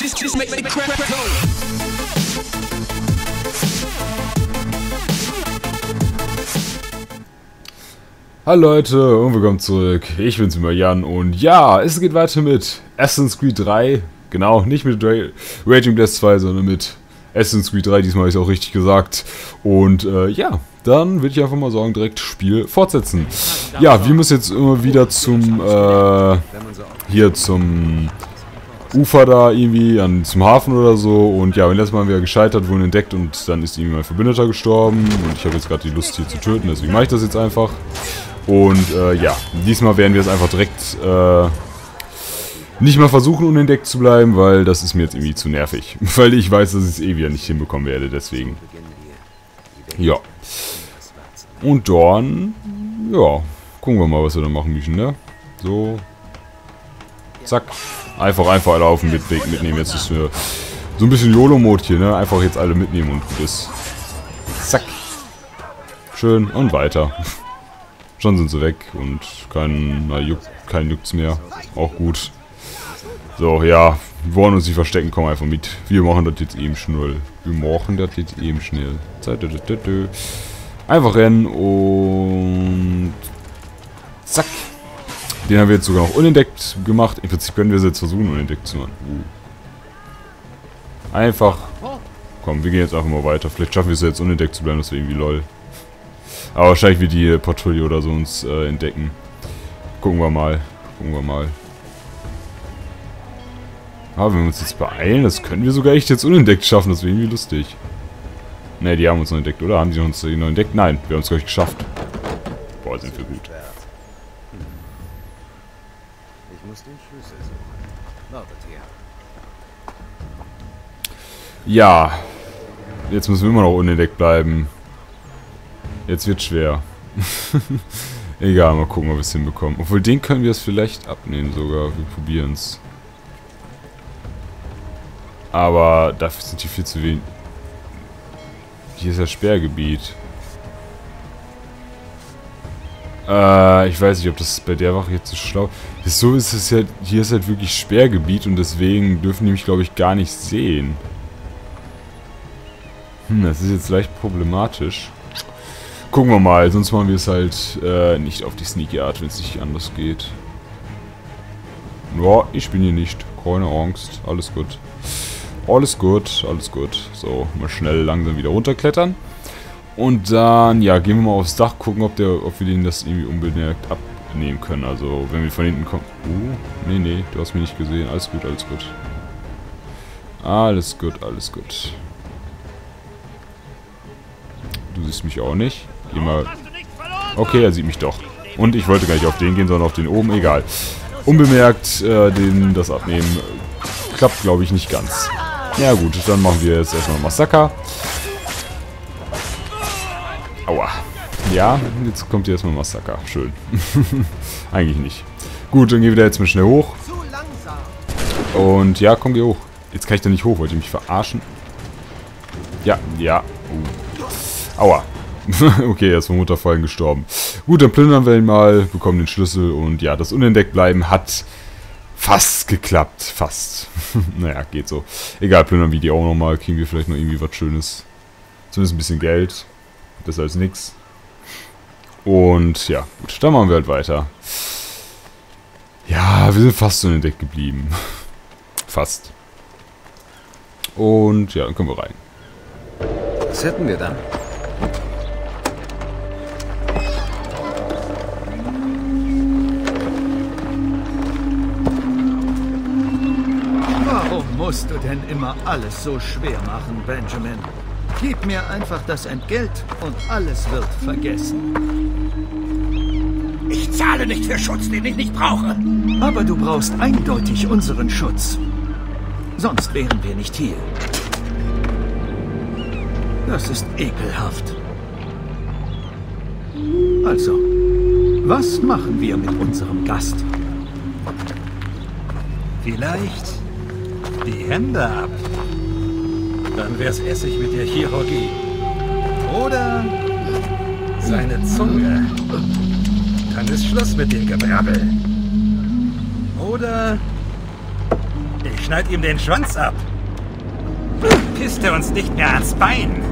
Just, just make the crack go. Hallo Leute und willkommen zurück. Ich bin's immer Jan und ja, es geht weiter mit Assassin's Creed 3. Genau, nicht mit Ra Raging Blast 2, sondern mit Assassin's Creed 3. Diesmal habe ich es auch richtig gesagt. Und äh, ja, dann würde ich einfach mal sagen, direkt Spiel fortsetzen. Ja, wir müssen jetzt immer wieder zum, äh, hier zum Ufer da irgendwie, an, zum Hafen oder so. Und ja, beim letzten Mal wieder gescheitert, wurden entdeckt und dann ist irgendwie mein Verbündeter gestorben. Und ich habe jetzt gerade die Lust hier zu töten, deswegen mache ich das jetzt einfach. Und äh, ja, diesmal werden wir es einfach direkt äh, nicht mal versuchen, unentdeckt zu bleiben, weil das ist mir jetzt irgendwie zu nervig. weil ich weiß, dass ich es eh wieder nicht hinbekommen werde, deswegen. Ja. Und dann, ja, gucken wir mal, was wir dann machen müssen, ne? So. Zack. Einfach, einfach alle auf den Mitweg mitnehmen. Jetzt ist mir so ein bisschen YOLO-Mode hier, ne? Einfach jetzt alle mitnehmen und gut ist. Zack. Schön und weiter. Schon sind sie weg und kein, na, juck, kein Juckt's mehr. Auch gut. So, ja, wir wollen uns nicht verstecken, komm einfach mit. Wir machen das jetzt eben schnell. Wir machen das jetzt eben schnell. Einfach rennen und... Zack. Den haben wir jetzt sogar noch unentdeckt gemacht. Im Prinzip können wir es jetzt versuchen, unentdeckt zu machen. Uh. Einfach... Komm, wir gehen jetzt einfach mal weiter. Vielleicht schaffen wir es jetzt unentdeckt zu bleiben, das wäre irgendwie lol. Aber wahrscheinlich wird die Patrouille oder so uns äh, entdecken. Gucken wir mal. Gucken wir mal. Aber wenn wir uns jetzt beeilen, das können wir sogar echt jetzt unentdeckt schaffen. Das wäre irgendwie lustig. Ne, die haben uns noch entdeckt, oder? Haben die uns noch entdeckt? Nein, wir haben es gleich geschafft. Boah, sind wir gut. Ich muss den Schlüssel suchen. Wartet hier. Ja. Jetzt müssen wir immer noch unentdeckt bleiben. Jetzt wird schwer. Egal, mal gucken, ob wir es hinbekommen. Obwohl, den können wir es vielleicht abnehmen sogar. Wir probieren es. Aber dafür sind die viel zu wenig. Hier ist das Sperrgebiet. Äh, ich weiß nicht, ob das bei der Wache jetzt so schlau ist. So ist es ja, hier ist halt wirklich Sperrgebiet und deswegen dürfen die mich, glaube ich, gar nicht sehen. Hm, das ist jetzt leicht problematisch. Gucken wir mal, sonst machen wir es halt äh, nicht auf die Sneaky Art, wenn es nicht anders geht. Ja, ich bin hier nicht. Keine Angst. Alles gut. Alles gut, alles gut. So, mal schnell langsam wieder runterklettern. Und dann, ja, gehen wir mal aufs Dach, gucken, ob, der, ob wir den das irgendwie unbemerkt abnehmen können. Also, wenn wir von hinten kommen... Uh, nee, nee, du hast mich nicht gesehen. Alles gut, alles gut. Alles gut, alles gut. Du siehst mich auch nicht. Geh mal... Okay, er sieht mich doch. Und ich wollte gar nicht auf den gehen, sondern auf den oben. Egal. Unbemerkt äh, den das abnehmen klappt, glaube ich, nicht ganz. Ja gut, dann machen wir jetzt erstmal Massaker. Aua. Ja, jetzt kommt hier erstmal Massaker. Schön. Eigentlich nicht. Gut, dann gehen wir da jetzt mal schnell hoch. Und ja, komm, geh hoch. Jetzt kann ich da nicht hoch. Wollt ihr mich verarschen? Ja, ja. Uh. Aua. okay, er ist vom Mutterfallen gestorben. Gut, dann plündern wir ihn mal, bekommen den Schlüssel und ja, das Unentdeckt bleiben hat fast geklappt. Fast. naja, geht so. Egal, plündern wir die auch nochmal, kriegen wir vielleicht noch irgendwie was Schönes. Zumindest ein bisschen Geld. Besser als nix. Und ja, gut, dann machen wir halt weiter. Ja, wir sind fast unentdeckt geblieben. fast. Und ja, dann können wir rein. Was hätten wir dann? Warum musst du denn immer alles so schwer machen, Benjamin? Gib mir einfach das Entgelt und alles wird vergessen. Ich zahle nicht für Schutz, den ich nicht brauche. Aber du brauchst eindeutig unseren Schutz. Sonst wären wir nicht hier. Das ist ekelhaft. Also, was machen wir mit unserem Gast? Vielleicht die Hände ab. Dann wär's Essig mit der Chirurgie. Oder seine Zunge. Dann ist Schluss mit dem Gebrabbel. Oder ich schneid ihm den Schwanz ab. Pisst er uns nicht mehr ans Bein.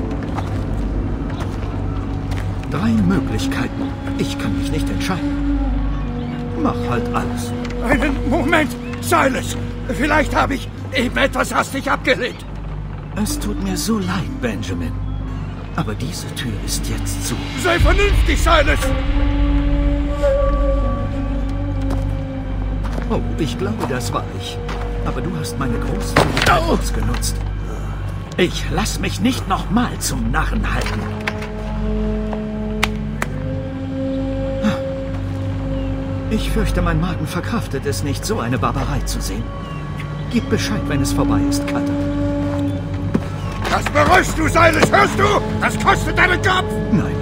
Drei Möglichkeiten. Ich kann mich nicht entscheiden. Mach halt alles. Einen Moment, Silas. Vielleicht habe ich eben etwas hastig abgelehnt. Es tut mir so leid, Benjamin. Aber diese Tür ist jetzt zu. Sei vernünftig, Silas. Oh, ich glaube, das war ich. Aber du hast meine Großzügigkeit ausgenutzt. Ich lass mich nicht nochmal zum Narren halten. Ich fürchte, mein Magen verkraftet es nicht, so eine Barbarei zu sehen. Gib Bescheid, wenn es vorbei ist, Cutter. Das bereust du, Silas, hörst du? Das kostet deinen Kopf. Nein.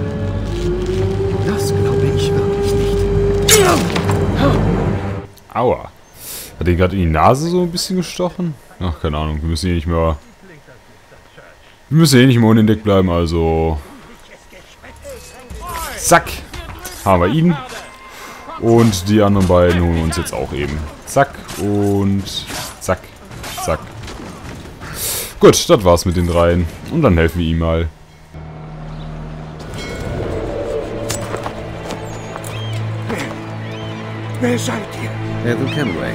Das glaube ich wirklich nicht. Aua. Hat er gerade in die Nase so ein bisschen gestochen? Ach, keine Ahnung. Wir müssen hier nicht mehr... Wir müssen hier nicht mehr unentdeckt bleiben, also... Zack. Haben wir ihn. Und die anderen beiden holen wir uns jetzt auch eben. Zack und. Gut, das war's mit den dreien. Und dann helfen wir ihm mal. Wer seid ihr? Evan Kenway.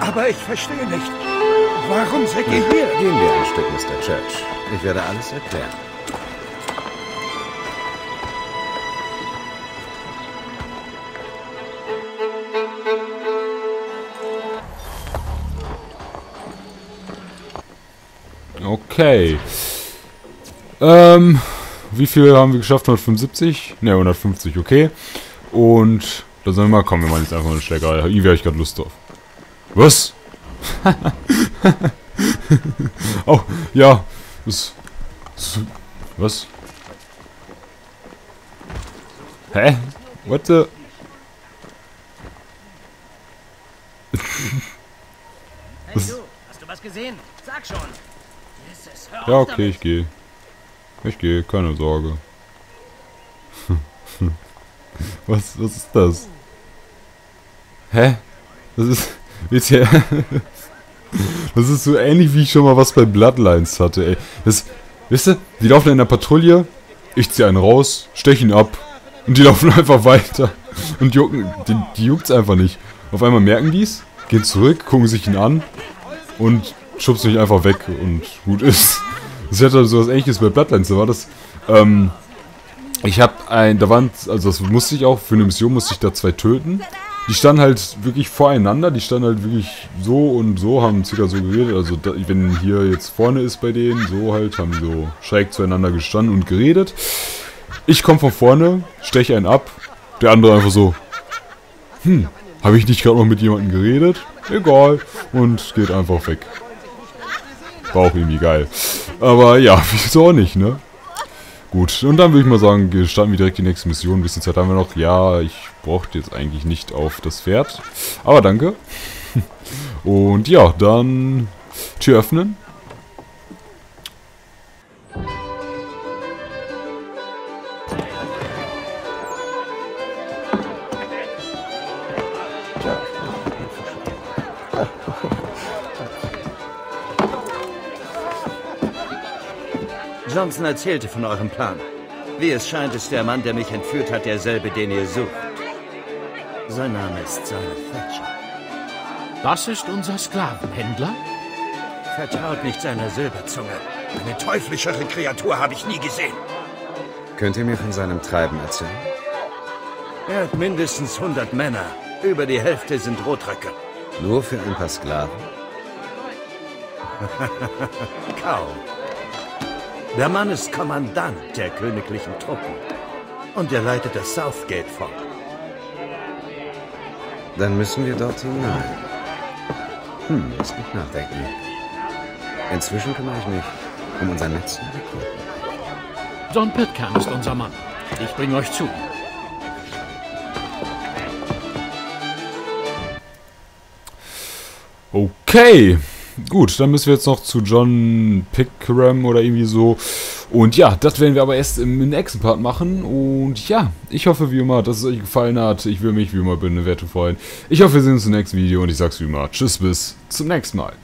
Aber ich verstehe nicht. Warum seid ihr hier? Gehen wir ein Stück, Mr. Church. Ich werde alles erklären. Okay. Ähm, wie viel haben wir geschafft? 175? Ne, 150, okay. Und da sagen wir mal, komm, wir machen jetzt einfach eine Schlägerei. Irgendwie habe ich gerade Lust drauf. Was? oh, ja. Das, was? Hä? What the? Hey du, hast du was gesehen? Sag schon. Ja, okay, ich gehe. Ich gehe, keine Sorge. was, was ist das? Hä? Das ist. Wisst ihr. das ist so ähnlich wie ich schon mal was bei Bloodlines hatte, ey. Das. Wisst ihr, die laufen in der Patrouille, ich zieh einen raus, stech ihn ab und die laufen einfach weiter. Und jucken. Die, die juckt's einfach nicht. Auf einmal merken die's, gehen zurück, gucken sich ihn an und schubst mich einfach weg und gut ist. Das hatte sowas ähnliches bei Bloodlines, da war das, ähm, ich hab ein, da waren, also das musste ich auch, für eine Mission musste ich da zwei töten. Die standen halt wirklich voreinander, die standen halt wirklich so und so, haben circa so geredet, also da, wenn hier jetzt vorne ist bei denen, so halt, haben so schräg zueinander gestanden und geredet. Ich komme von vorne, steche einen ab, der andere einfach so, hm, habe ich nicht gerade noch mit jemandem geredet? Egal. Und geht einfach weg. War auch irgendwie geil. Aber ja, wieso auch nicht, ne? Gut, und dann würde ich mal sagen, starten wir direkt die nächste Mission. Ein bisschen Zeit haben wir noch. Ja, ich brauchte jetzt eigentlich nicht auf das Pferd. Aber danke. Und ja, dann Tür öffnen. Johnson erzählte von eurem Plan. Wie es scheint, ist der Mann, der mich entführt hat, derselbe, den ihr sucht. Sein Name ist Simon Thatcher. Das ist unser Sklavenhändler? Vertraut nicht seiner Silberzunge. Eine teuflischere Kreatur habe ich nie gesehen. Könnt ihr mir von seinem Treiben erzählen? Er hat mindestens 100 Männer. Über die Hälfte sind Rotröcke. Nur für ein paar Sklaven? Kaum. Der Mann ist Kommandant der königlichen Truppen. Und er leitet das Southgate-Fort. Dann müssen wir dort hinein. Hm, lass mich nachdenken. Inzwischen kümmere ich mich um unseren letzten Rekruten. John Pitcairn ist unser Mann. Ich bringe euch zu. Okay. Gut, dann müssen wir jetzt noch zu John Pickram oder irgendwie so. Und ja, das werden wir aber erst im nächsten Part machen. Und ja, ich hoffe wie immer, dass es euch gefallen hat. Ich will mich wie immer über eine Werte freuen. Ich hoffe, wir sehen uns im nächsten Video und ich sag's wie immer. Tschüss, bis zum nächsten Mal.